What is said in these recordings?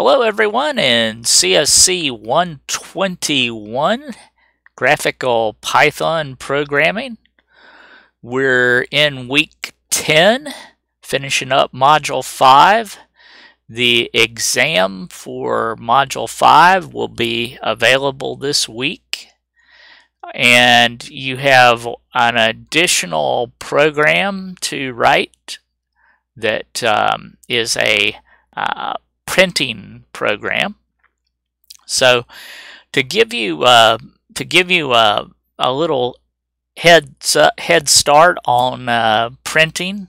Hello everyone in CSC 121 Graphical Python Programming. We're in week 10, finishing up Module 5. The exam for Module 5 will be available this week. And you have an additional program to write that um, is a uh, printing program. So to give you uh, to give you a, a little head head start on uh, printing,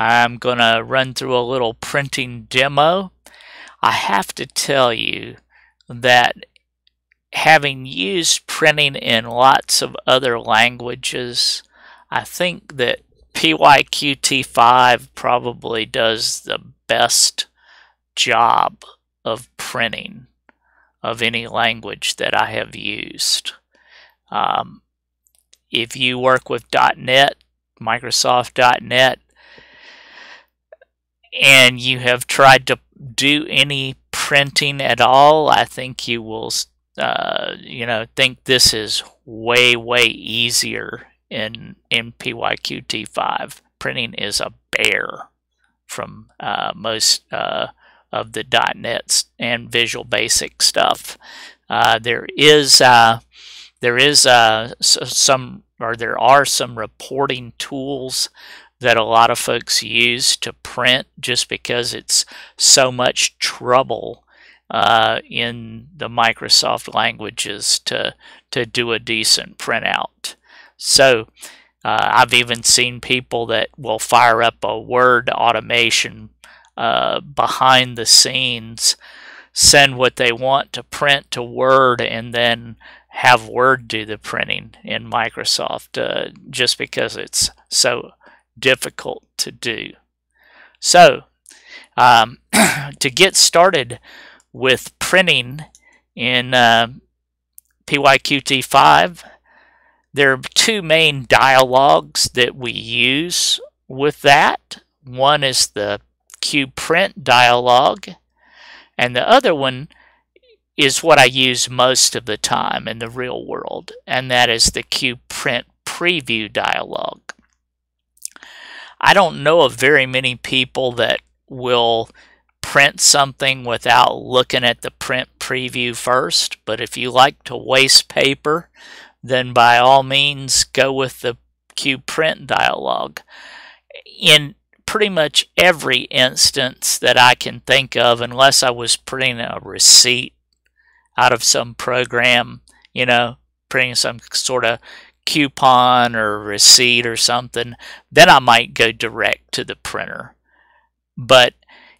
I'm going to run through a little printing demo. I have to tell you that having used printing in lots of other languages, I think that PYQt5 probably does the best job of printing of any language that I have used. Um, if you work with .NET, Microsoft.NET, and you have tried to do any printing at all, I think you will, uh, you know, think this is way, way easier in, in PYQt5. Printing is a bear from uh, most uh, of the .NET and Visual Basic stuff. Uh, there is uh, there is uh, some or there are some reporting tools that a lot of folks use to print just because it's so much trouble uh, in the Microsoft languages to to do a decent printout. So uh, I've even seen people that will fire up a Word automation uh, behind the scenes send what they want to print to Word and then have Word do the printing in Microsoft uh, just because it's so difficult to do. So, um, to get started with printing in uh, PYQt5, there are two main dialogues that we use with that. One is the QPrint dialog, and the other one is what I use most of the time in the real world, and that is the QPrint preview dialog. I don't know of very many people that will print something without looking at the print preview first, but if you like to waste paper, then by all means go with the QPrint dialog. In pretty much every instance that I can think of, unless I was printing a receipt out of some program, you know, printing some sort of coupon or receipt or something, then I might go direct to the printer. But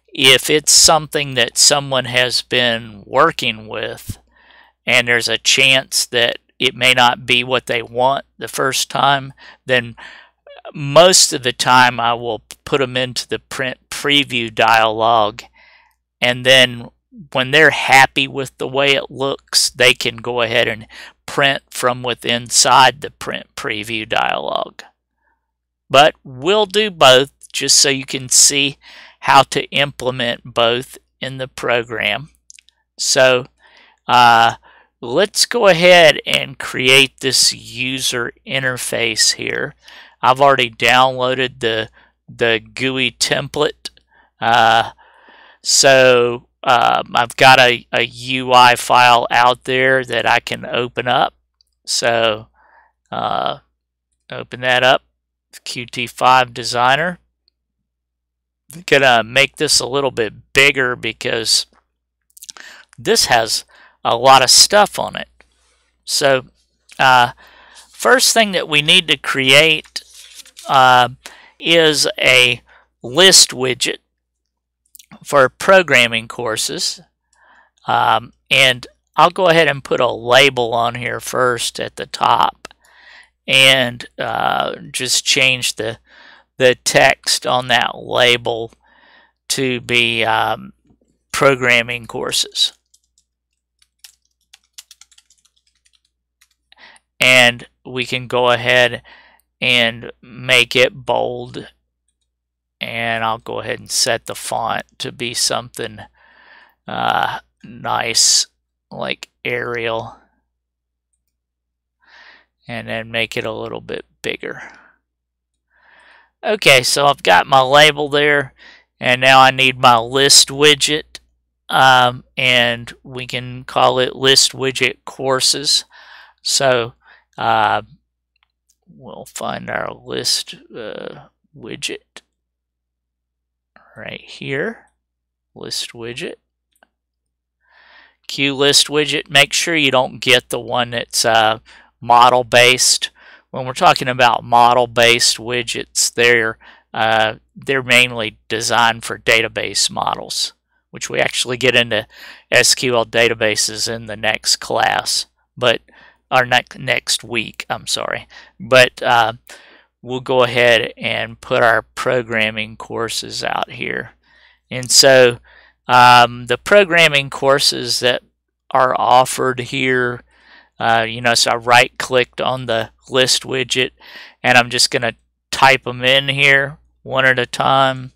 if it's something that someone has been working with and there's a chance that it may not be what they want the first time, then most of the time I will put them into the print preview dialog and then when they're happy with the way it looks they can go ahead and print from within inside the print preview dialog but we'll do both just so you can see how to implement both in the program. So uh, let's go ahead and create this user interface here I've already downloaded the the GUI template. Uh, so um, I've got a, a UI file out there that I can open up. So uh, open that up, Qt5 Designer. I'm gonna make this a little bit bigger because this has a lot of stuff on it. So uh, first thing that we need to create uh, is a list widget for programming courses. Um, and I'll go ahead and put a label on here first at the top and uh, just change the the text on that label to be um, programming courses. And we can go ahead and make it bold and I'll go ahead and set the font to be something uh, nice like Arial and then make it a little bit bigger. Okay, so I've got my label there and now I need my list widget um, and we can call it list widget courses. So uh, we'll find our list uh, widget right here, list widget. Q list widget, make sure you don't get the one that's uh, model based. When we're talking about model based widgets, they're uh, they're mainly designed for database models, which we actually get into SQL databases in the next class, but our ne next week. I'm sorry, but uh, we'll go ahead and put our programming courses out here, and so um, the programming courses that are offered here. Uh, you know, so I right clicked on the list widget and I'm just going to type them in here one at a time.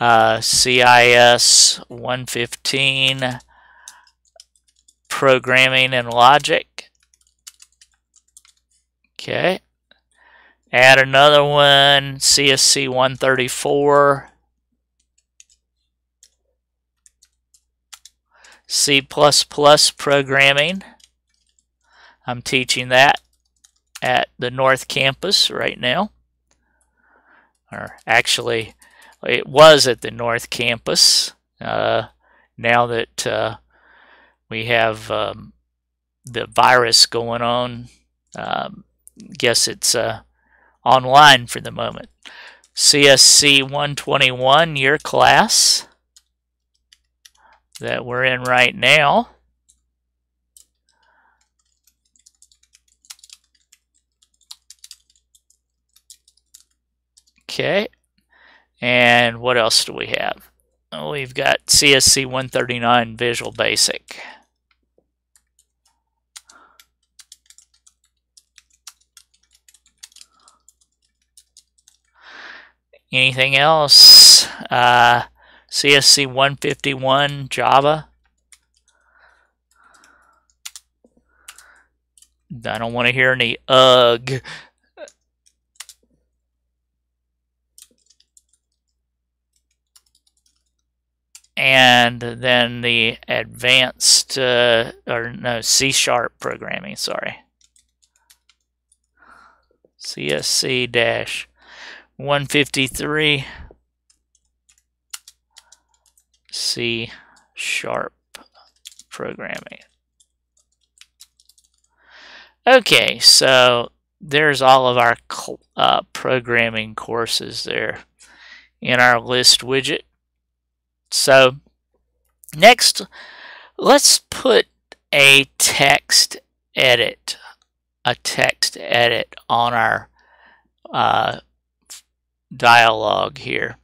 Uh, CIS 115 programming and logic. Okay. Add another one, CSC 134. C++ programming. I'm teaching that at the North Campus right now or actually it was at the North Campus. Uh, now that uh, we have um, the virus going on, um, guess it's uh, online for the moment. CSC 121, your class that we're in right now. Okay. And what else do we have? Oh, we've got CSC 139 Visual Basic. Anything else? Uh, CSC 151 Java. I don't want to hear any ugh and then the advanced uh, or no C sharp programming sorry CSC dash 153 C sharp programming. Okay so there's all of our uh, programming courses there in our list widget. So next, let's put a text edit, a text edit on our uh, dialog here.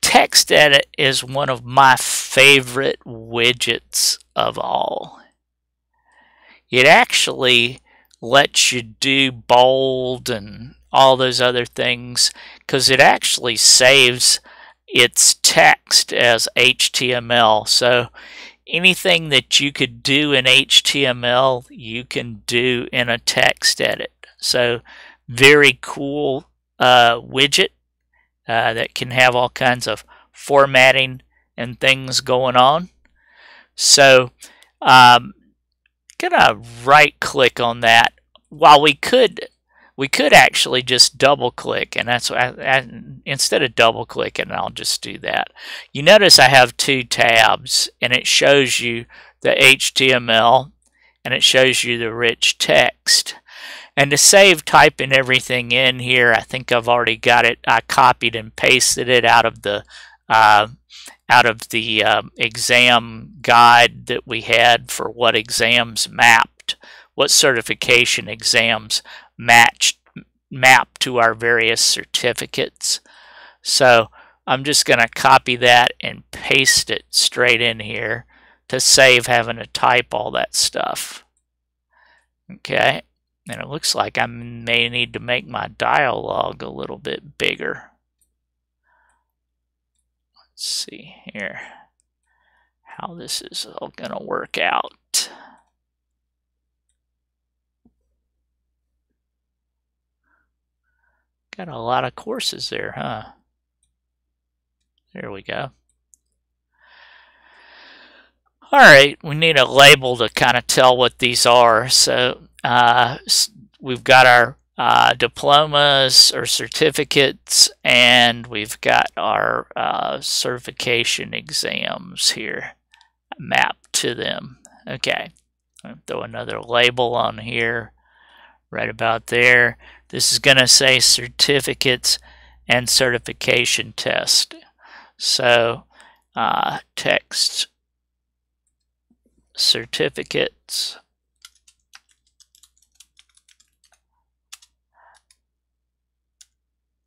Text edit is one of my favorite widgets of all. It actually lets you do bold and all those other things because it actually saves its text as HTML. So anything that you could do in HTML, you can do in a text edit. So very cool uh, widget uh, that can have all kinds of formatting and things going on. So um, gonna right click on that. While we could we could actually just double click and that's I, I, instead of double clicking I'll just do that you notice I have two tabs and it shows you the HTML and it shows you the rich text and to save typing everything in here I think I've already got it I copied and pasted it out of the uh, out of the um, exam guide that we had for what exams mapped what certification exams matched map to our various certificates. So I'm just going to copy that and paste it straight in here to save having to type all that stuff. Okay, and it looks like I may need to make my dialog a little bit bigger. Let's see here. how this is all going to work out. Got a lot of courses there, huh? There we go. All right, we need a label to kind of tell what these are. So uh, we've got our uh, diplomas or certificates, and we've got our uh, certification exams here mapped to them. Okay, throw another label on here, right about there. This is going to say certificates and certification test. So uh, text certificates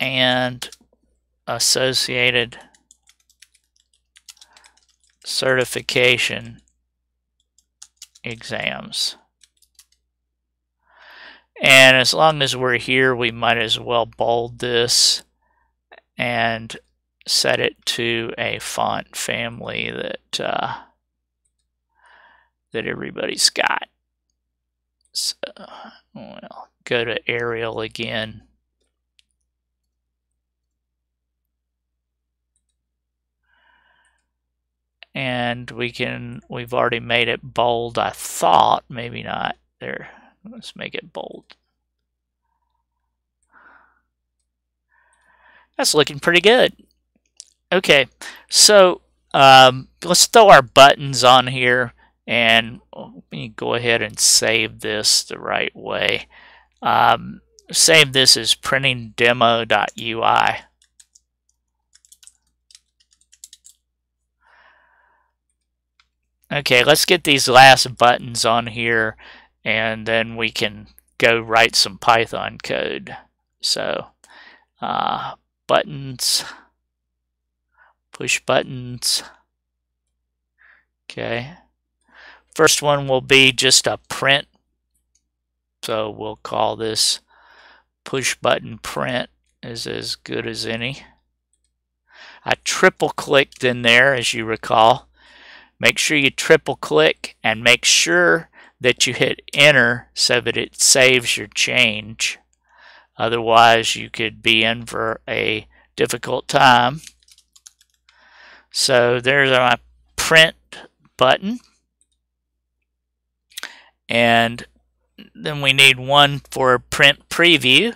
and associated certification exams. And as long as we're here, we might as well bold this and set it to a font family that uh, that everybody's got. So, well, go to Arial again. And we can we've already made it bold. I thought maybe not. There let's make it bold. That's looking pretty good. Okay so um, let's throw our buttons on here and let me go ahead and save this the right way. Um, save this as printingdemo.ui Okay, let's get these last buttons on here and then we can go write some Python code. So, uh, buttons, push buttons. Okay. First one will be just a print. So we'll call this push button print is as good as any. I triple clicked in there as you recall. Make sure you triple click and make sure that you hit enter so that it saves your change. Otherwise, you could be in for a difficult time. So there's my print button. And then we need one for print preview.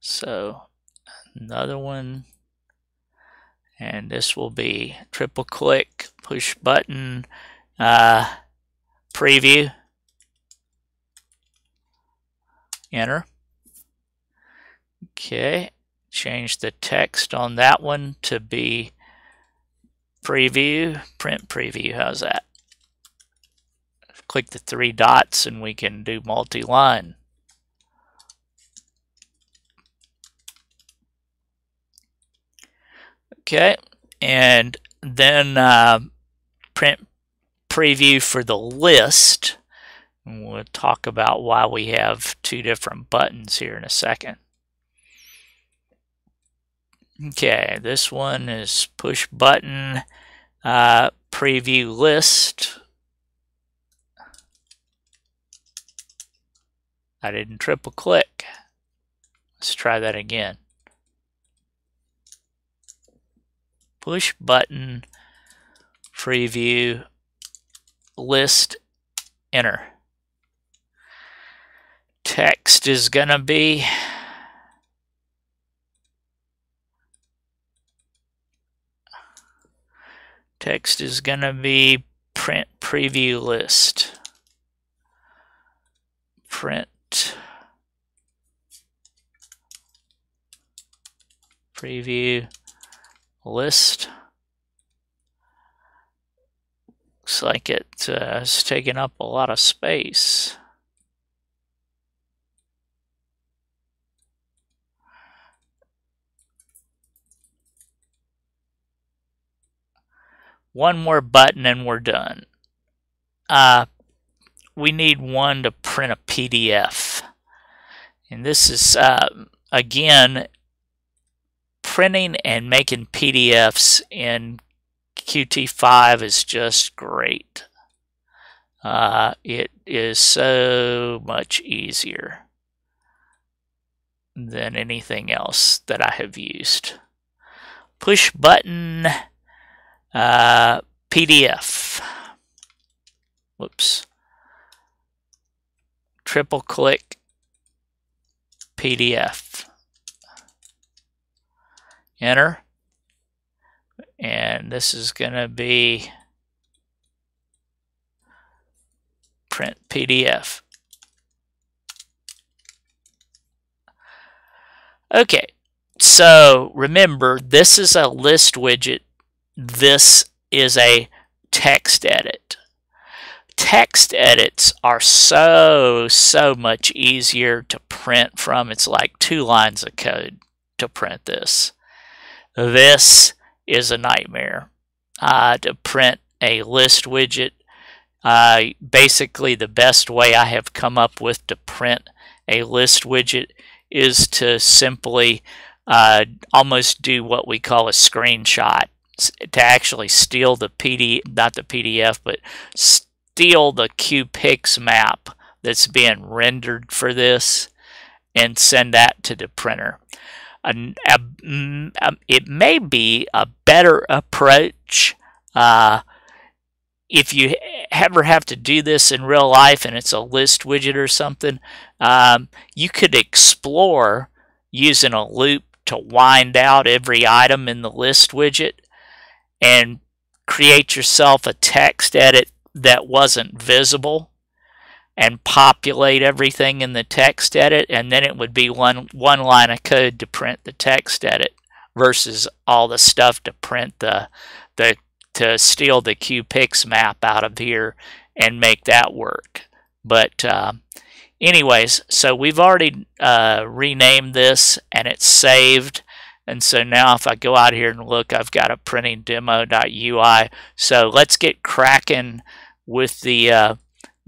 So another one and this will be triple click push button uh, preview. Enter. Okay change the text on that one to be preview print preview how's that? Click the three dots and we can do multi-line. Okay, and then uh, print preview for the list. And we'll talk about why we have two different buttons here in a second. Okay, this one is push button uh, preview list. I didn't triple click. Let's try that again. push button preview list. Enter. Text is gonna be text is gonna be print preview list. Print preview list. Looks like it uh, has taken up a lot of space. One more button and we're done. Uh, we need one to print a PDF. And this is, uh, again, printing and making PDFs in Qt5 is just great. Uh, it is so much easier than anything else that I have used. Push button uh, PDF. Whoops. Triple click PDF. Enter. And this is going to be print PDF. Okay, so remember, this is a list widget. This is a text edit. Text edits are so, so much easier to print from. It's like two lines of code to print this. This is a nightmare uh, to print a list widget. Uh, basically, the best way I have come up with to print a list widget is to simply uh, almost do what we call a screenshot to actually steal the PD, not the PDF, but steal the QPixmap that's being rendered for this and send that to the printer. A, a, a, it may be a better approach uh, if you ever have to do this in real life and it's a list widget or something, um, you could explore using a loop to wind out every item in the list widget and create yourself a text edit that wasn't visible and populate everything in the text edit and then it would be one one line of code to print the text edit versus all the stuff to print the the to steal the QPixmap out of here and make that work. But uh, anyways, so we've already uh, renamed this and it's saved. And so now if I go out here and look, I've got a printing demo.ui. So let's get cracking with the uh,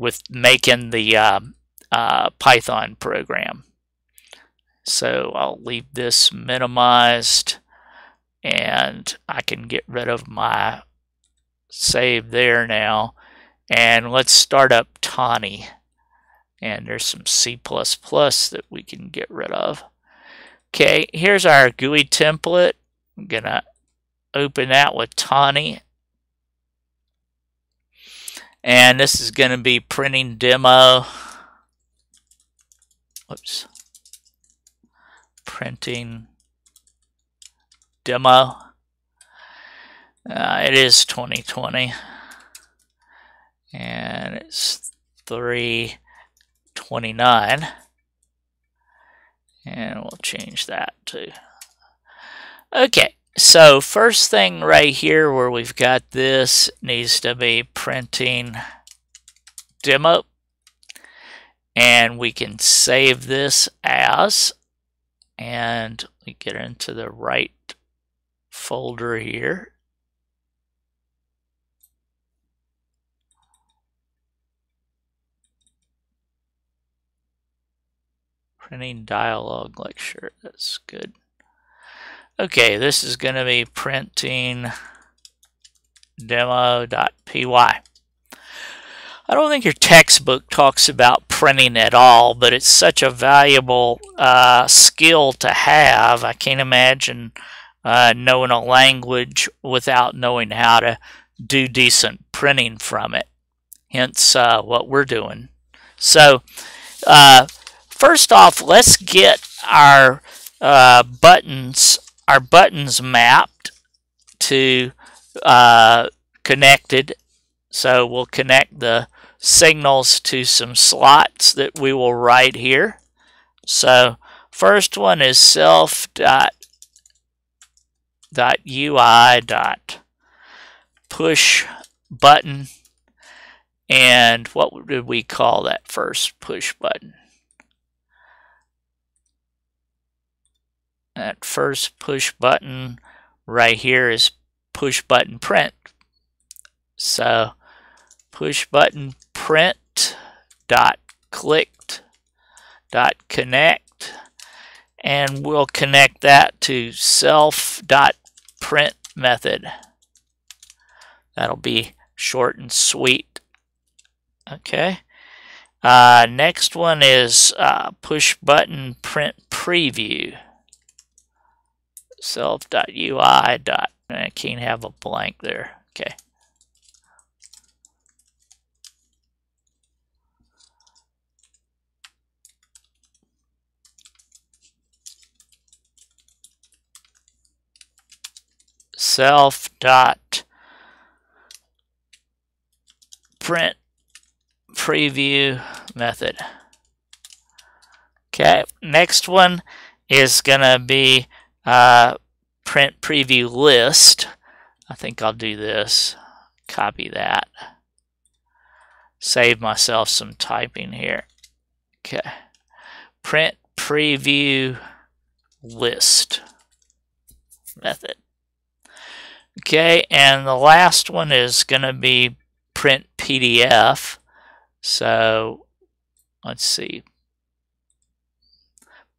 with making the um, uh, Python program. So I'll leave this minimized and I can get rid of my save there now. And let's start up Thonny. And there's some C++ that we can get rid of. Okay, here's our GUI template. I'm going to open that with Thonny. And this is going to be printing demo. Whoops. Printing demo. Uh, it is 2020. And it's 329. And we'll change that to. Okay, so first thing right here where we've got this needs to be printing demo. And we can save this as, and we get into the right folder here. Printing dialog lecture. That's good. Okay, this is going to be printing demo.py. I don't think your textbook talks about printing at all, but it's such a valuable uh, skill to have. I can't imagine uh, knowing a language without knowing how to do decent printing from it. Hence uh, what we're doing. So, uh, first off, let's get our uh, buttons, our buttons mapped to uh, connected. So we'll connect the signals to some slots that we will write here. So first one is self dot dot UI dot push button and what did we call that first push button? That first push button right here is push button print. So push button print dot clicked dot connect and we'll connect that to self dot print method. That'll be short and sweet. Okay. Uh, next one is uh, push button print preview. Self.ui. I can't have a blank there. Okay. self dot print preview method. Okay, next one is gonna be uh, print preview list. I think I'll do this. Copy that. Save myself some typing here. Okay, print preview list method. Okay, and the last one is going to be print PDF. So let's see.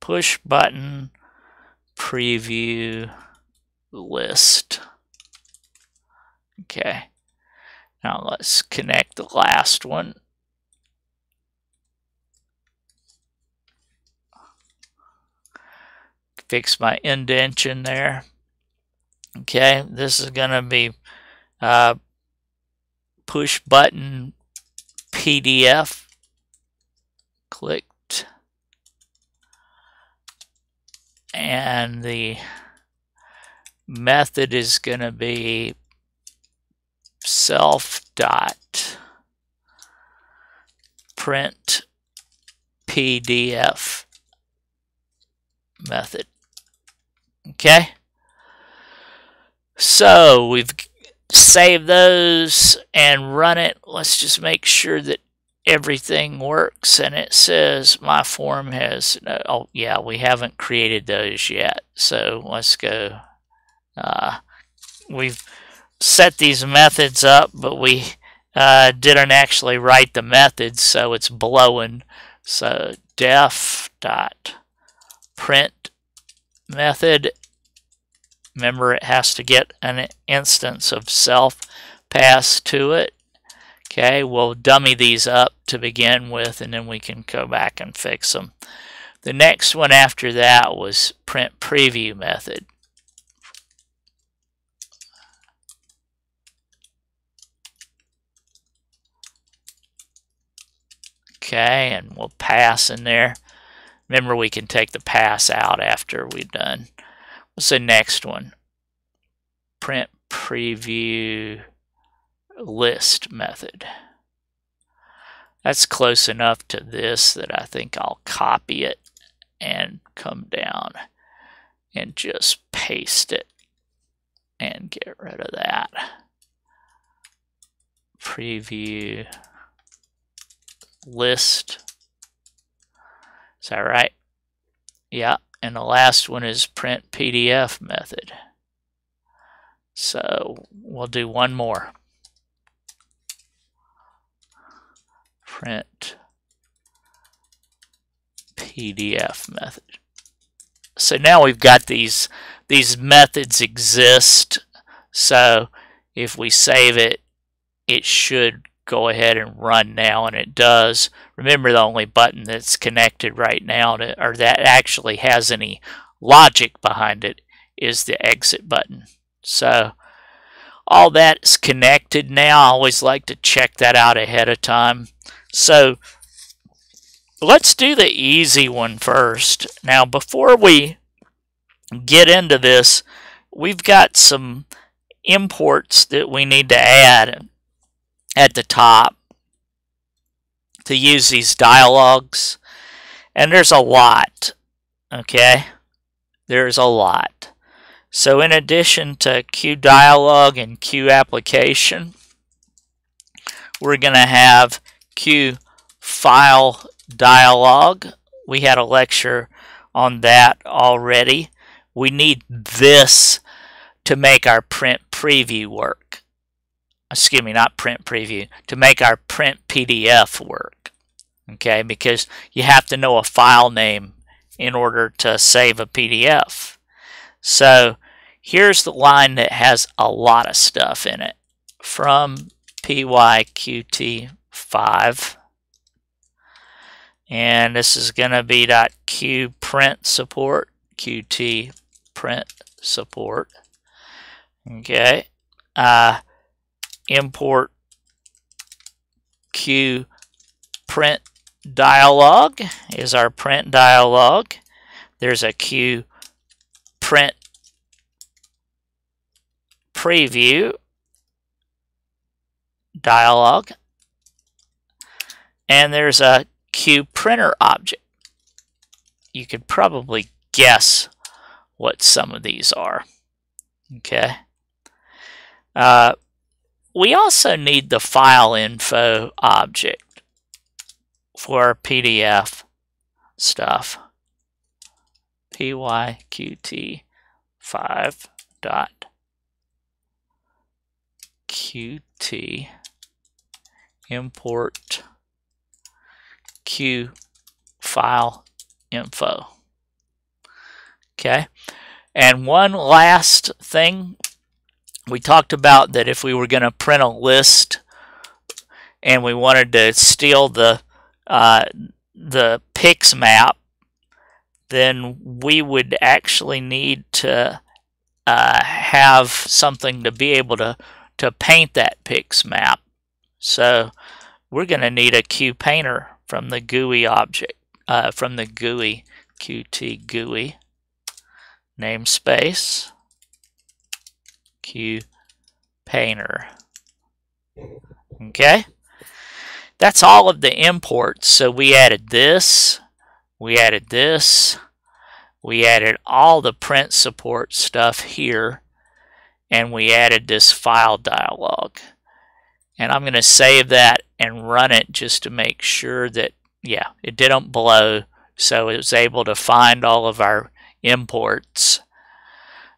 Push button preview list. Okay. Now let's connect the last one. Fix my indentation there. Okay, this is going to be uh, push button PDF. Clicked. And the method is going to be self dot print PDF method. Okay. So we've saved those and run it. Let's just make sure that everything works and it says my form has oh yeah we haven't created those yet so let's go uh, we've set these methods up but we uh, didn't actually write the methods so it's blowing so def dot print method Remember, it has to get an instance of self passed to it. Okay, we'll dummy these up to begin with, and then we can go back and fix them. The next one after that was print preview method. Okay, and we'll pass in there. Remember, we can take the pass out after we've done. What's the next one? Print preview list method. That's close enough to this that I think I'll copy it and come down and just paste it and get rid of that. Preview list. Is that right? Yeah, and the last one is print PDF method. So we'll do one more. Print PDF method. So now we've got these these methods exist. So if we save it, it should go ahead and run now and it does remember the only button that's connected right now to, or that actually has any logic behind it is the exit button so all that's connected now I always like to check that out ahead of time so let's do the easy one first now before we get into this we've got some imports that we need to add at the top to use these dialogues. And there's a lot, okay? There's a lot. So in addition to Q dialog and Q application, we're going to have Q file dialog. We had a lecture on that already. We need this to make our print preview work excuse me, not print preview, to make our print PDF work. Okay, because you have to know a file name in order to save a PDF. So here's the line that has a lot of stuff in it. from pyqt5 and this is going to be .q print support qt print support. Okay uh, import q print dialog is our print dialog. There's a q print preview dialog and there's a Q printer object. You could probably guess what some of these are. Okay. Uh, we also need the file info object for our PDF stuff. PYQT5 dot QT import Q file info. Okay. And one last thing, we talked about that if we were going to print a list and we wanted to steal the uh, the PIX map, then we would actually need to uh, have something to be able to, to paint that PIX map. So we're going to need a Q painter from the GUI object, uh, from the GUI, Qt GUI, namespace, Q Painter. Okay? That's all of the imports. So we added this, we added this, we added all the print support stuff here, and we added this file dialog. And I'm going to save that and run it just to make sure that, yeah, it didn't blow. So it was able to find all of our imports.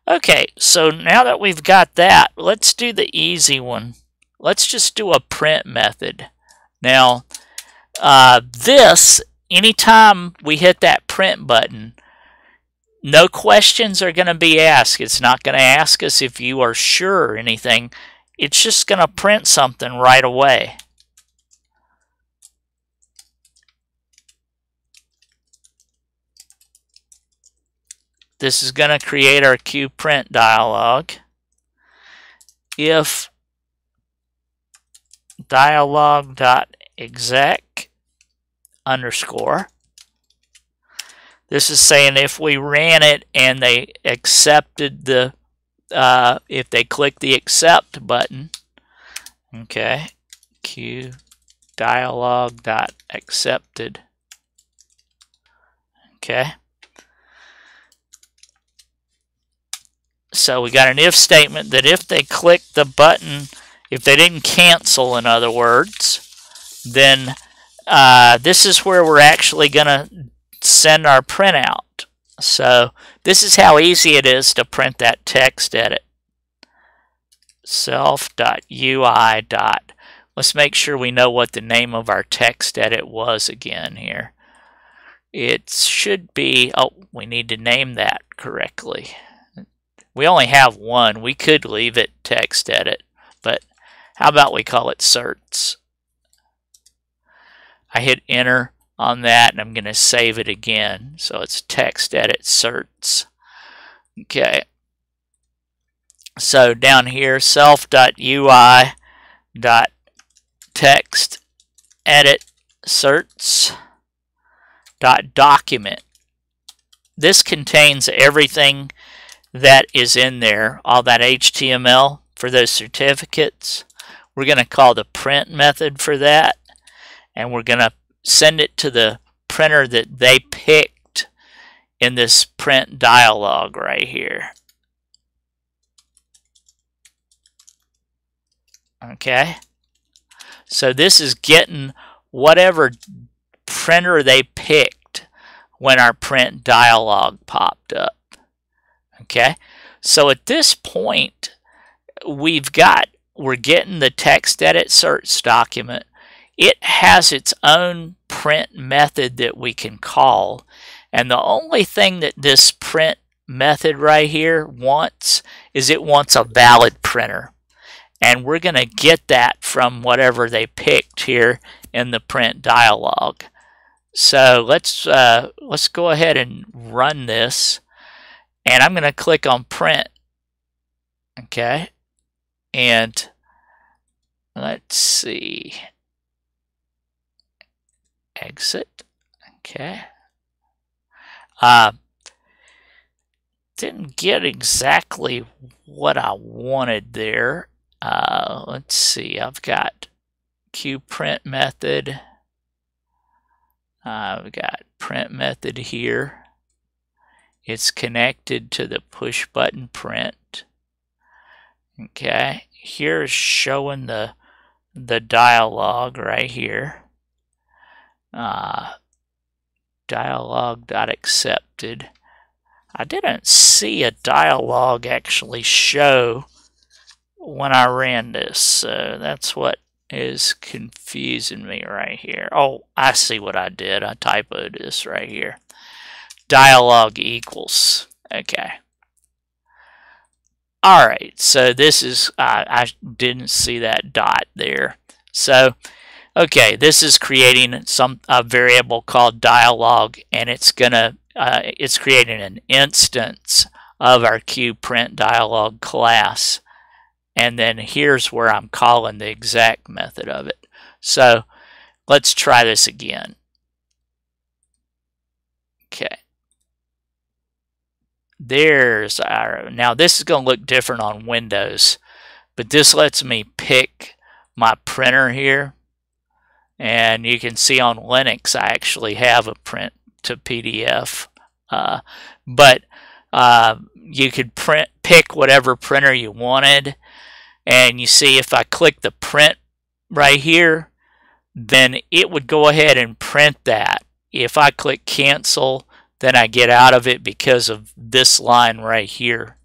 Okay, so now that we've got that, let's do the easy one. Let's just do a print method. Now, uh, this, anytime we hit that print button, no questions are going to be asked. It's not going to ask us if you are sure or anything it's just going to print something right away. This is going to create our QPrint dialog. If dialog.exec underscore this is saying if we ran it and they accepted the uh, if they click the accept button, okay, q dialog dot accepted, okay. So we got an if statement that if they click the button, if they didn't cancel, in other words, then uh, this is where we're actually going to send our printout. So this is how easy it is to print that text edit. Self.ui. Let's make sure we know what the name of our text edit was again here. It should be, oh, we need to name that correctly. We only have one. We could leave it text edit, but how about we call it certs? I hit enter on that and I'm going to save it again. So it's text edit certs. Okay. So down here, self.ui dot text edit certs dot document. This contains everything that is in there, all that HTML for those certificates. We're going to call the print method for that, and we're going to send it to the printer that they picked in this print dialog right here. Okay. So this is getting whatever printer they picked when our print dialog popped up. Okay. So at this point, we've got, we're getting the text edit certs document it has its own print method that we can call. And the only thing that this print method right here wants is it wants a valid printer. and we're going to get that from whatever they picked here in the print dialog. So let's uh, let's go ahead and run this, and I'm going to click on print. Okay, and let's see, exit. Okay. Uh, didn't get exactly what I wanted there. Uh, let's see, I've got QPrint method. Uh, I've got print method here. It's connected to the push button print. Okay, here's showing the the dialog right here. Uh, dialog dot accepted. I didn't see a dialog actually show when I ran this, so that's what is confusing me right here. Oh, I see what I did. I typoed this right here. Dialog equals. Okay. All right, so this is, I didn't see that dot there. So, okay, this is creating some a variable called dialog, and it's gonna, uh, it's creating an instance of our QPrint dialog class. And then here's where I'm calling the exec method of it. So let's try this again. Okay. There's our, now this is going to look different on Windows, but this lets me pick my printer here. And you can see on Linux, I actually have a print to PDF. Uh, but uh, you could print pick whatever printer you wanted and you see if I click the print right here then it would go ahead and print that if I click cancel then I get out of it because of this line right here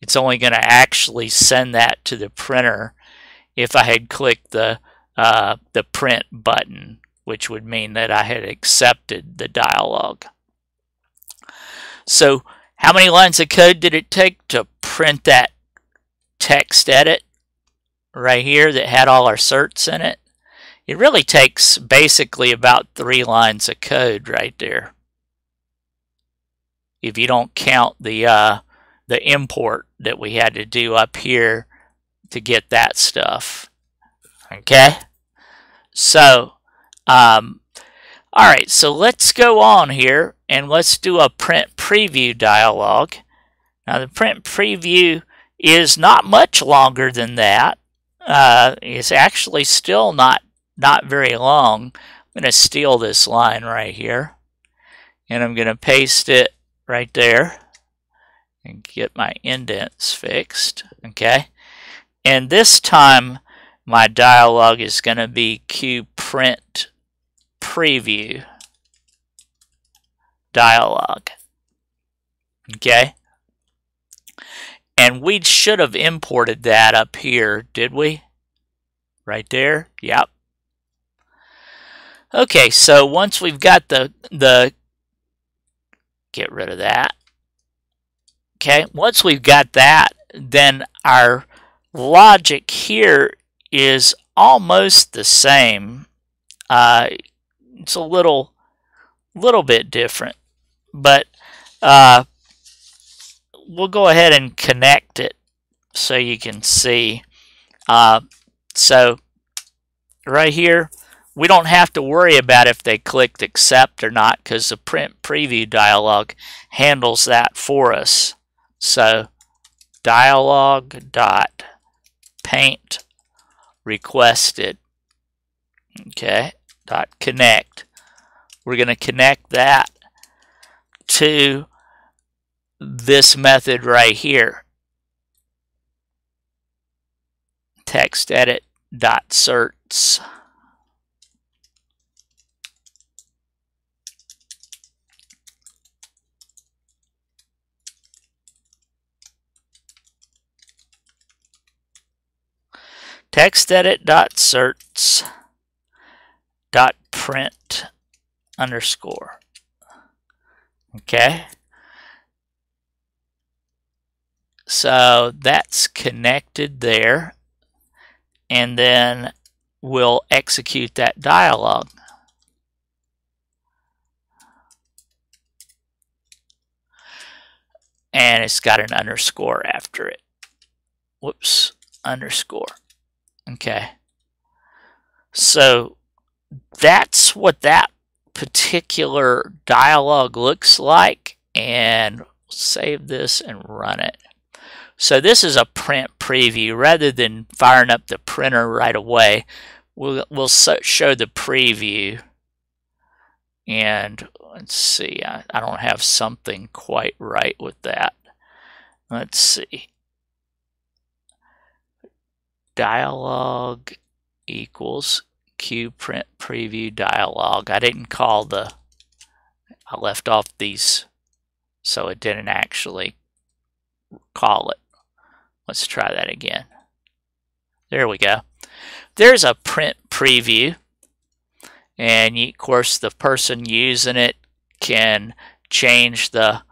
it's only going to actually send that to the printer if I had clicked the uh, the print button which would mean that I had accepted the dialog so how many lines of code did it take to print that text edit right here that had all our certs in it? It really takes basically about three lines of code right there. If you don't count the uh, the import that we had to do up here to get that stuff. Okay? So, um, all right, so let's go on here and let's do a print preview dialog. Now the print preview is not much longer than that. Uh, it's actually still not, not very long. I'm going to steal this line right here and I'm going to paste it right there and get my indents fixed. Okay. And this time my dialog is going to be qprint preview dialog. Okay? And we should have imported that up here, did we? Right there? Yep. Okay, so once we've got the, the get rid of that. Okay, once we've got that, then our logic here is almost the same. Uh, it's a little, little bit different, but uh, we'll go ahead and connect it so you can see. Uh, so right here, we don't have to worry about if they clicked accept or not because the print preview dialog handles that for us. So dialog dot paint requested. Okay, dot connect. We're going to connect that to this method right here. Text edit dot certs. Text dot certs dot print underscore. Okay. So that's connected there. and then we'll execute that dialog. And it's got an underscore after it. Whoops, underscore. Okay. So that's what that particular dialog looks like and save this and run it. So this is a print preview. Rather than firing up the printer right away, we'll, we'll show the preview. And let's see, I, I don't have something quite right with that. Let's see. Dialog equals Q print preview dialog. I didn't call the, I left off these so it didn't actually call it. Let's try that again. There we go. There's a print preview. And of course, the person using it can change the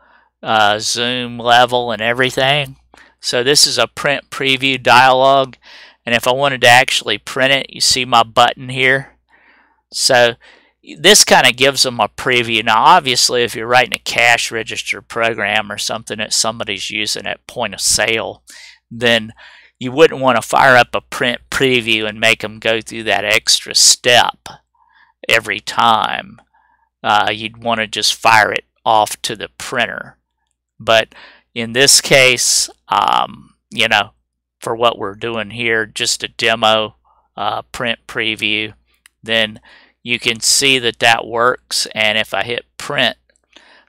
uh, zoom level and everything. So this is a print preview dialog. And if I wanted to actually print it, you see my button here. So this kind of gives them a preview. Now, obviously, if you're writing a cash register program or something that somebody's using at point of sale, then you wouldn't want to fire up a print preview and make them go through that extra step every time. Uh, you'd want to just fire it off to the printer. But in this case, um, you know, for what we're doing here, just a demo uh, print preview, then you can see that that works. And if I hit print,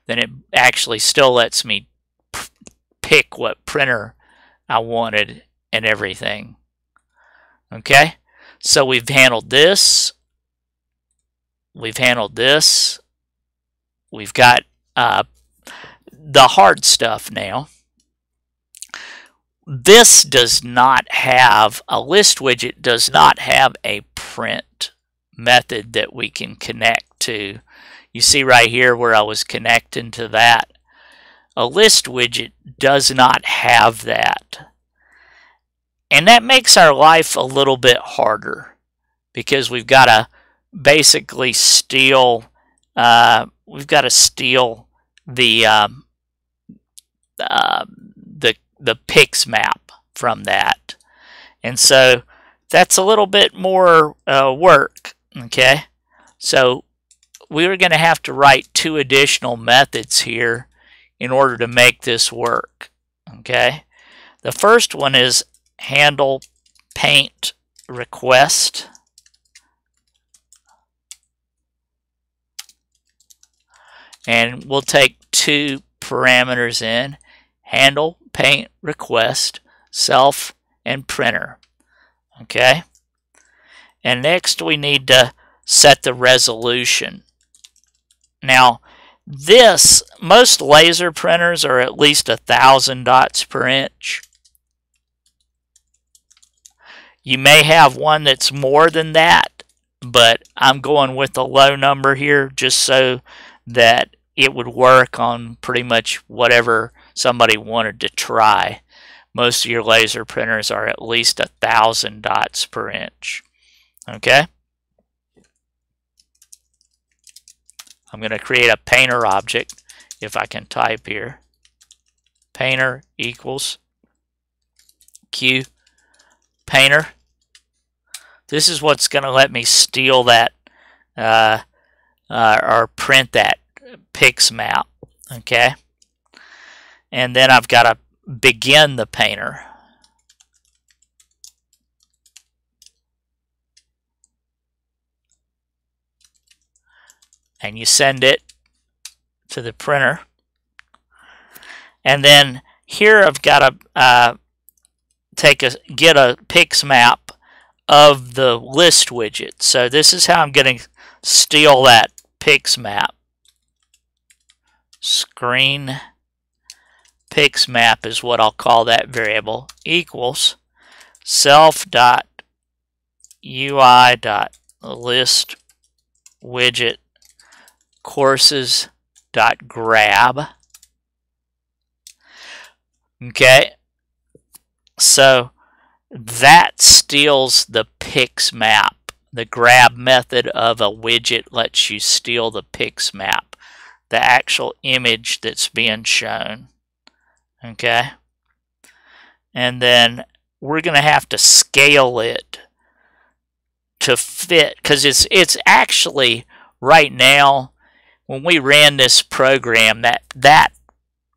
then it actually still lets me pick what printer I wanted and everything. Okay, so we've handled this. We've handled this. We've got uh, the hard stuff now. This does not have, a list widget does not have a print method that we can connect to. You see right here where I was connecting to that. A list widget does not have that. And that makes our life a little bit harder because we've got to basically steal, uh, we've got to steal the, um, uh, the, PIX map from that. And so that's a little bit more uh, work, okay? So we're going to have to write two additional methods here in order to make this work, okay? The first one is handle paint request. And we'll take two parameters in, handle, paint, request, self, and printer. Okay? And next we need to set the resolution. Now, this, most laser printers are at least a thousand dots per inch. You may have one that's more than that, but I'm going with a low number here just so that it would work on pretty much whatever somebody wanted to try. Most of your laser printers are at least a thousand dots per inch. Okay? I'm going to create a painter object if I can type here. Painter equals Q painter. This is what's going to let me steal that uh, uh, or print that PIX map. Okay. And then I've got to begin the painter. And you send it to the printer. And then here I've got to uh, take a get a PIX map of the list widget. So this is how I'm going to steal that PIX map. Screen PIX map is what I'll call that variable equals self dot UI dot list widget courses dot grab. Okay, so that steals the pix map. The grab method of a widget lets you steal the pix map, the actual image that's being shown. Okay? And then we're going to have to scale it to fit because it's it's actually right now when we ran this program that that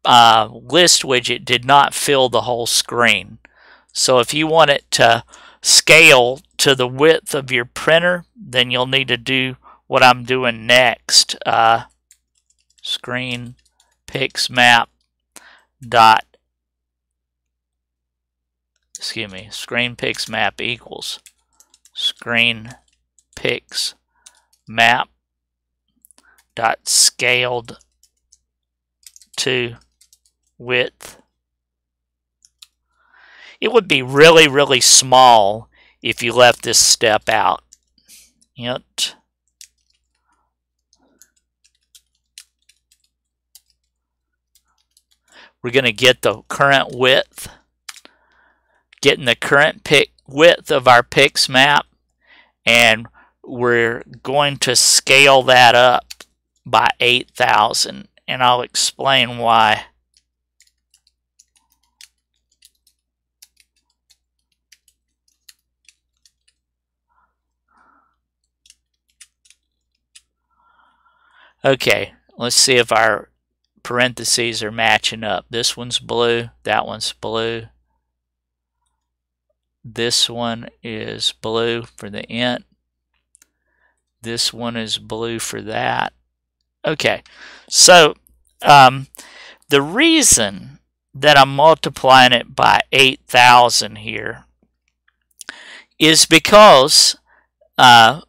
uh, list widget did not fill the whole screen. So if you want it to scale to the width of your printer, then you'll need to do what I'm doing next. Uh, screen pix map dot excuse me screen pix map equals screen pix map dot scaled to width. It would be really, really small if you left this step out. Int we're going to get the current width, getting the current pick width of our pix map, and we're going to scale that up by 8,000 and I'll explain why. Okay, let's see if our parentheses are matching up. This one's blue, that one's blue. This one is blue for the int. This one is blue for that. Okay, so um, the reason that I'm multiplying it by 8,000 here is because uh,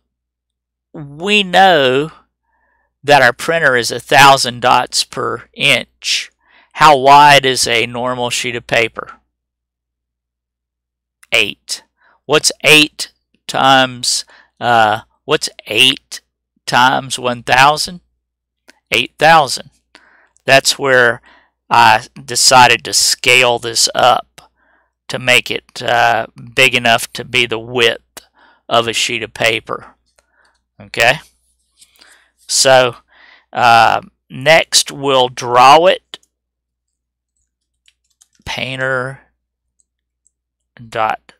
we know that our printer is a thousand dots per inch. How wide is a normal sheet of paper? Eight. What's eight times, uh, what's eight times 1,000? 8,000. That's where I decided to scale this up to make it uh, big enough to be the width of a sheet of paper. Okay? So, uh, next we'll draw it. Painter dot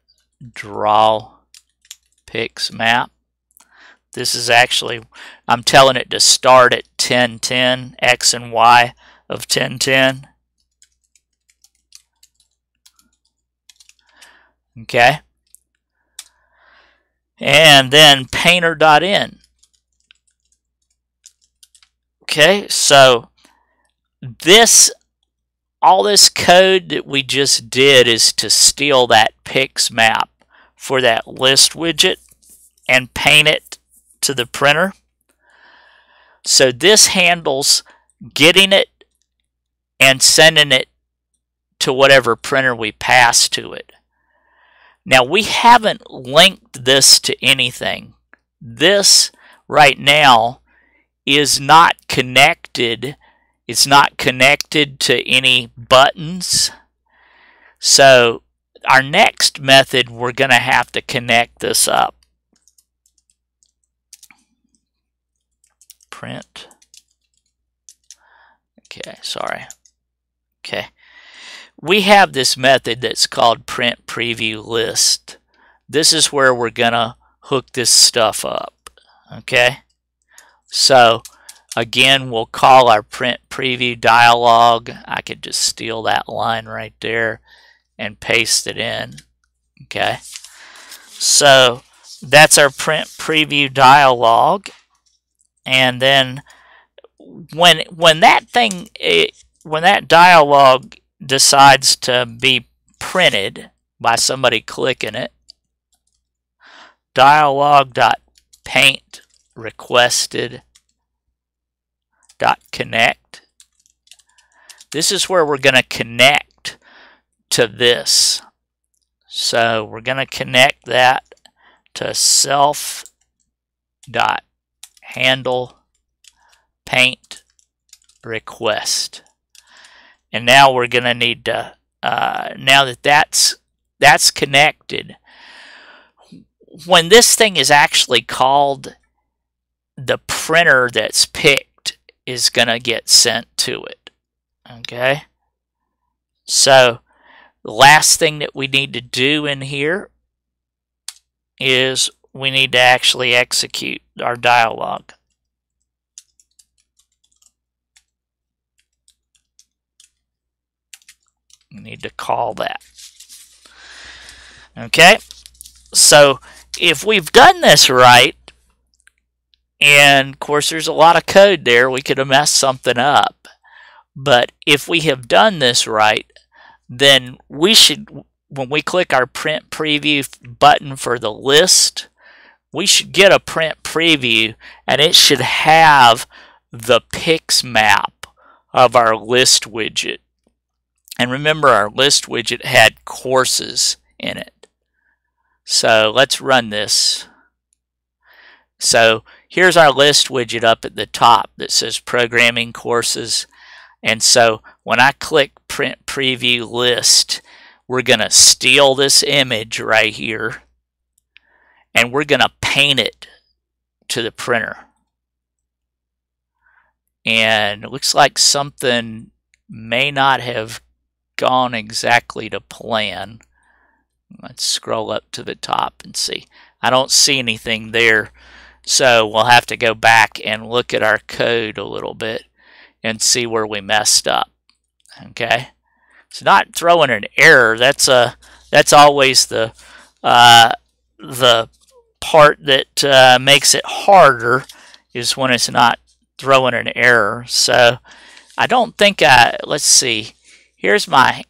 draw pix map. This is actually, I'm telling it to start at 1010, X and Y of 1010. Okay. And then painter.end. Okay, so this, all this code that we just did is to steal that pix map for that list widget and paint it to the printer. So this handles getting it and sending it to whatever printer we pass to it. Now we haven't linked this to anything. This right now is not connected. It's not connected to any buttons. So our next method, we're going to have to connect this up. print. Okay, sorry. Okay. We have this method that's called print preview list. This is where we're going to hook this stuff up. Okay. So again, we'll call our print preview dialog. I could just steal that line right there and paste it in. Okay. So that's our print preview dialog and then when when that thing it, when that dialog decides to be printed by somebody clicking it dialog dot paint requested dot connect this is where we're going to connect to this so we're going to connect that to self dot handle paint request. And now we're going to need to, uh, now that that's, that's connected. When this thing is actually called, the printer that's picked is going to get sent to it. Okay? So, the last thing that we need to do in here is we need to actually execute our dialog. We need to call that. Okay, so if we've done this right, and of course there's a lot of code there, we could have messed something up. But if we have done this right, then we should, when we click our print preview button for the list, we should get a print preview and it should have the pix map of our list widget. And remember our list widget had courses in it. So let's run this. So here's our list widget up at the top that says programming courses. And so when I click print preview list, we're going to steal this image right here and we're going to paint it to the printer. And it looks like something may not have gone exactly to plan. Let's scroll up to the top and see. I don't see anything there. So we'll have to go back and look at our code a little bit and see where we messed up. Okay. It's not throwing an error. That's a that's always the uh, the part that uh, makes it harder is when it's not throwing an error. So I don't think I, let's see, here's my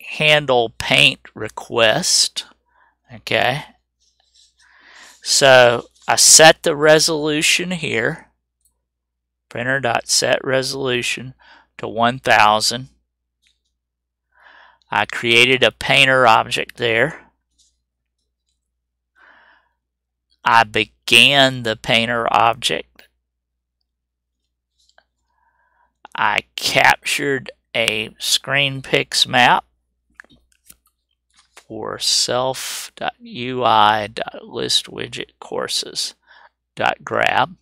handle paint request. Okay. So I set the resolution here, printer.set resolution to 1000. I created a painter object there. I began the painter object. I captured a screen pix map for self.ui.listWidgetCourses.grab.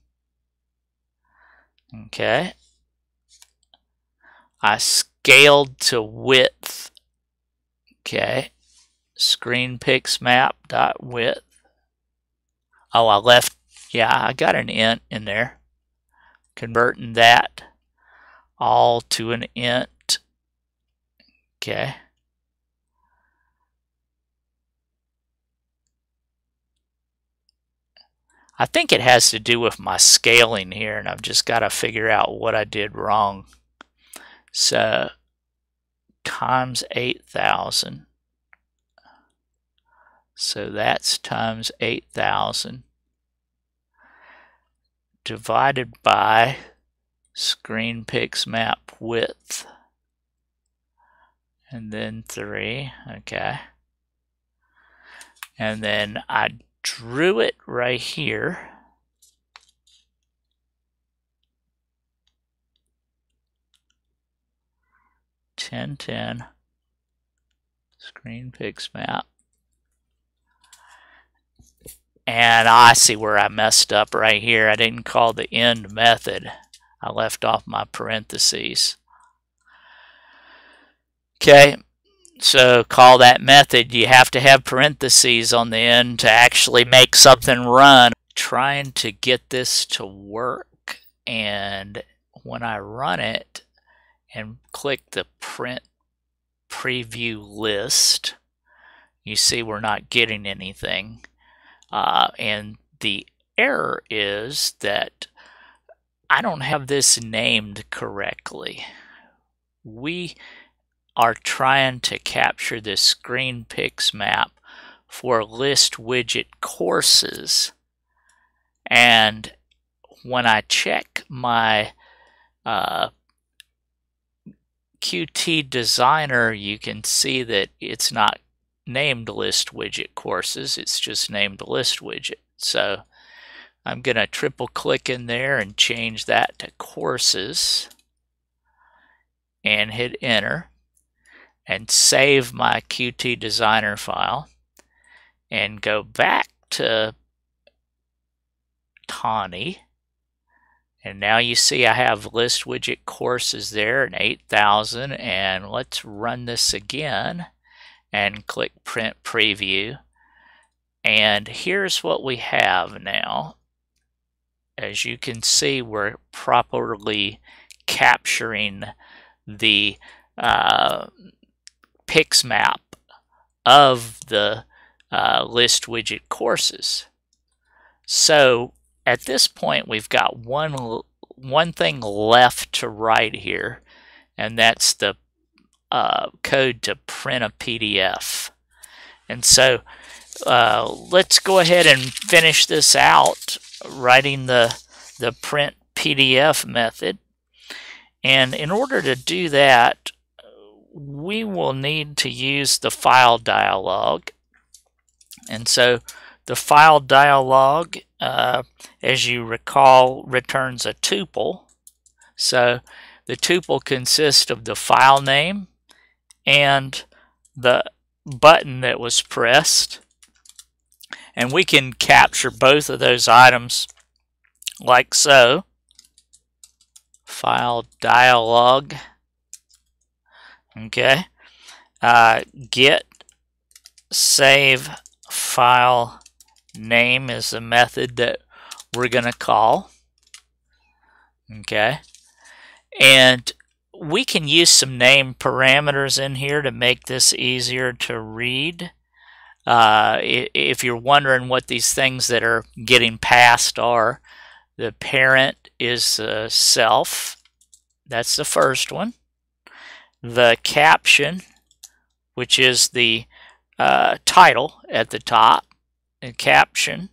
Okay. I scaled to width. Okay. Screen pix map dot width. Oh, I left, yeah, I got an int in there. Converting that all to an int. Okay. I think it has to do with my scaling here, and I've just got to figure out what I did wrong. So, times 8,000. So that's times 8,000 divided by screen pix map width and then 3 okay and then I drew it right here ten ten screen pix map and I see where I messed up right here. I didn't call the end method. I left off my parentheses. Okay, so call that method. You have to have parentheses on the end to actually make something run. Trying to get this to work, and when I run it and click the print preview list, you see we're not getting anything. Uh, and the error is that I don't have this named correctly. We are trying to capture this screen pix map for list widget courses. And when I check my uh, Qt designer, you can see that it's not named list widget courses. It's just named list widget. So I'm going to triple click in there and change that to courses and hit enter. And save my Qt Designer file and go back to Thonny. And now you see I have list widget courses there and 8,000 and let's run this again and click print preview. And here's what we have now. As you can see, we're properly capturing the uh, PIX map of the uh, list widget courses. So at this point, we've got one one thing left to write here, and that's the uh, code to print a PDF. And so uh, let's go ahead and finish this out, writing the, the print PDF method. And in order to do that, we will need to use the file dialog. And so the file dialog, uh, as you recall, returns a tuple. So the tuple consists of the file name and the button that was pressed. And we can capture both of those items like so. File dialog. Okay. Uh, get save file name is the method that we're going to call. Okay. And we can use some name parameters in here to make this easier to read. Uh, if you're wondering what these things that are getting passed are, the parent is uh, self. That's the first one. The caption, which is the uh, title at the top, the caption,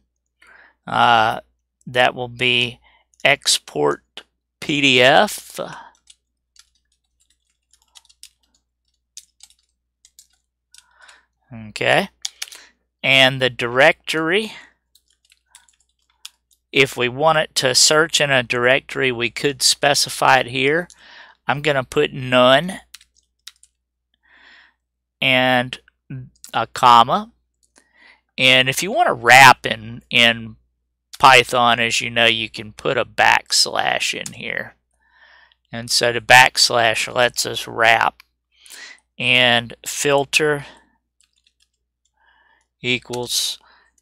uh, that will be export PDF. Okay. And the directory, if we want it to search in a directory, we could specify it here. I'm going to put none and a comma. And if you want to wrap in, in Python, as you know, you can put a backslash in here. And so the backslash lets us wrap. And filter equals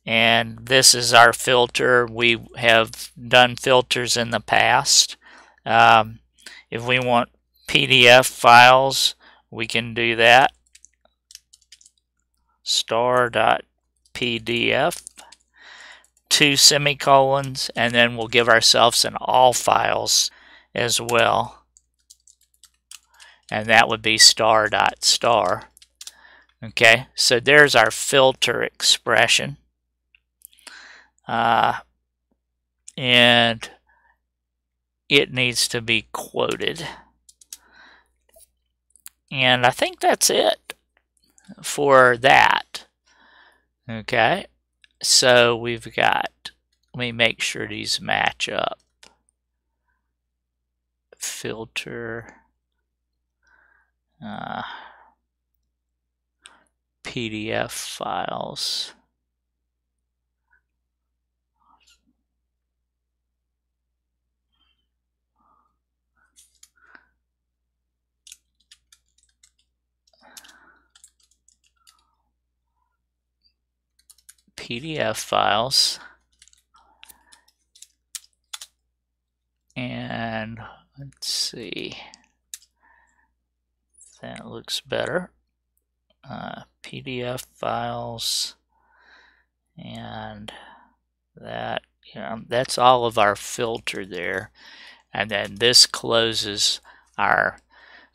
and this is our filter. We have done filters in the past. Um, if we want PDF files, we can do that. star.pdf, two semicolons, and then we'll give ourselves an all files as well. And that would be star.star. .star. Okay, so there's our filter expression. Uh, and it needs to be quoted. And I think that's it for that. Okay, so we've got, let me make sure these match up. Filter. Uh, PDF files. PDF files. And let's see. That looks better. Uh, PDF files. And that you know, that's all of our filter there. And then this closes our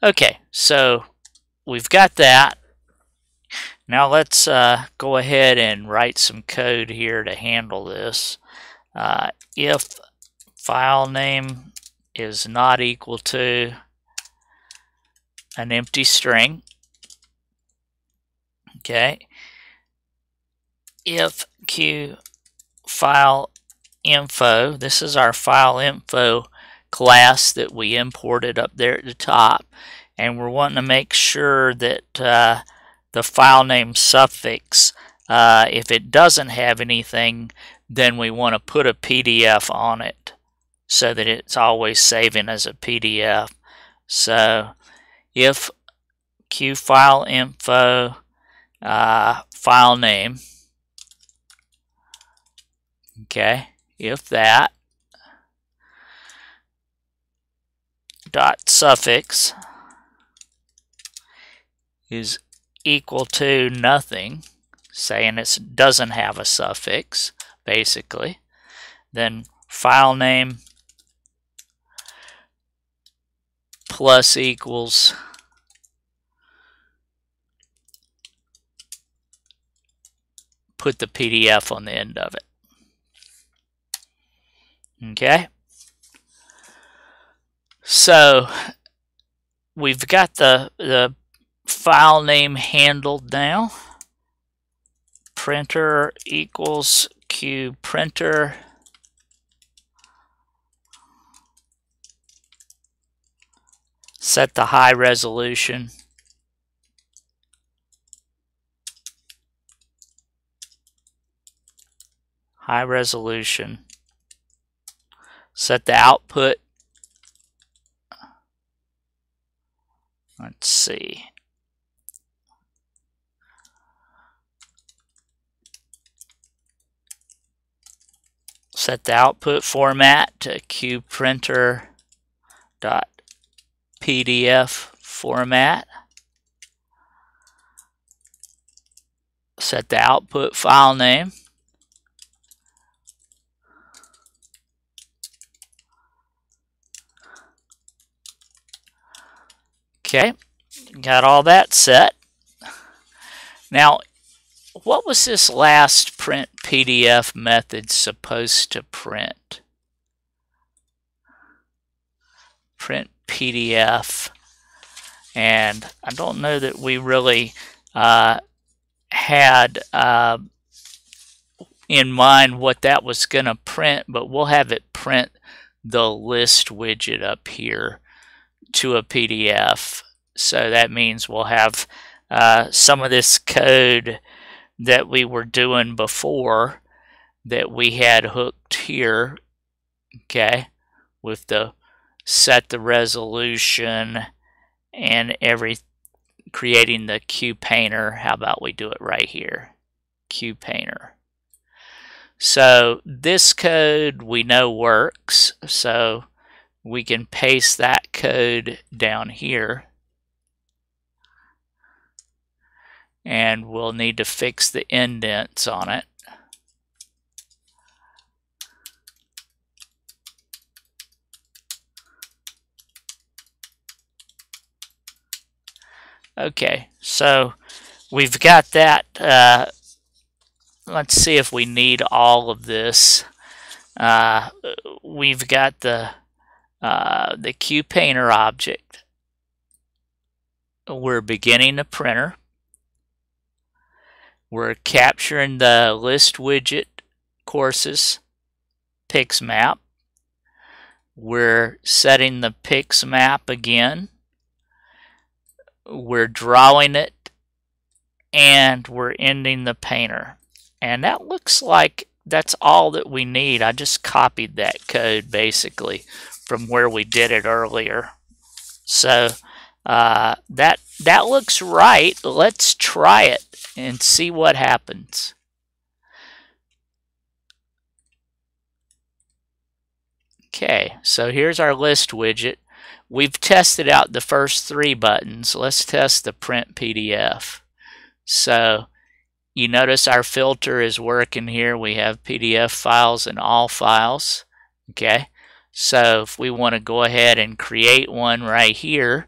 okay so we've got that now let's uh, go ahead and write some code here to handle this uh, if file name is not equal to an empty string Okay. If q file info, this is our file info class that we imported up there at the top. and we're wanting to make sure that uh, the file name suffix, uh, if it doesn't have anything, then we want to put a PDF on it so that it's always saving as a PDF. So if Q file info uh, file name, okay, if that dot suffix is equal to nothing, saying it doesn't have a suffix, basically, then file name plus equals put the PDF on the end of it. Okay. So we've got the, the file name handled now. Printer equals Q printer. Set the high resolution. High resolution. Set the output Let's see. Set the output format to qprinter.pdf format. Set the output file name. Okay, got all that set. Now, what was this last print PDF method supposed to print? Print PDF. And I don't know that we really uh, had uh, in mind what that was going to print, but we'll have it print the list widget up here to a PDF. So that means we'll have uh, some of this code that we were doing before that we had hooked here, okay, with the set the resolution and every creating the Q painter. How about we do it right here? Q painter. So this code we know works. So we can paste that code down here. And we'll need to fix the indents on it. Okay, so we've got that. Uh, let's see if we need all of this. Uh, we've got the uh, the QPainter object. We're beginning the printer. We're capturing the list widget courses PIX map. We're setting the PIX map again. We're drawing it and we're ending the painter. And that looks like that's all that we need. I just copied that code basically from where we did it earlier. So uh, that that looks right. Let's try it and see what happens. Okay, so here's our list widget. We've tested out the first three buttons. Let's test the print PDF. So you notice our filter is working here. We have PDF files and all files. Okay. So if we want to go ahead and create one right here,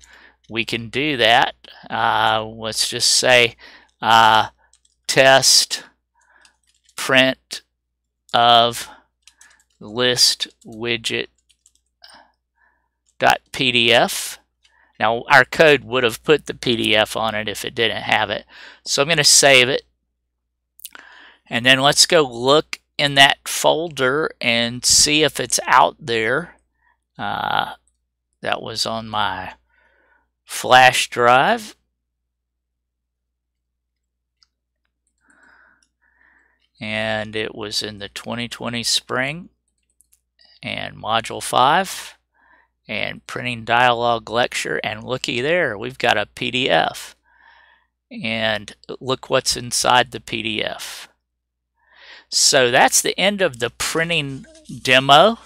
we can do that. Uh, let's just say uh, test print of list widget dot PDF. Now our code would have put the PDF on it if it didn't have it. So I'm going to save it. And then let's go look in that folder and see if it's out there. Uh, that was on my flash drive. And it was in the 2020 spring and module 5 and printing dialogue lecture. And looky there we've got a PDF and look what's inside the PDF so that's the end of the printing demo.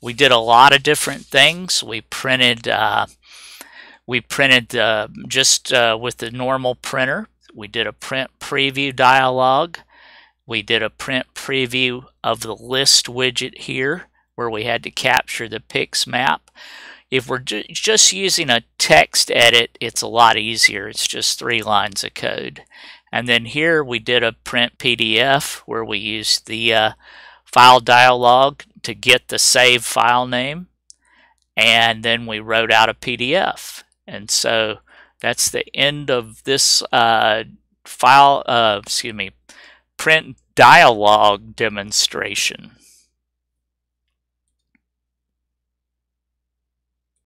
We did a lot of different things. We printed uh, we printed uh, just uh, with the normal printer we did a print preview dialogue we did a print preview of the list widget here where we had to capture the pixmap. If we're ju just using a text edit, it's a lot easier. It's just three lines of code. And then here we did a print PDF where we used the uh, file dialog to get the save file name. And then we wrote out a PDF. And so that's the end of this uh, file, uh, excuse me, print dialog demonstration.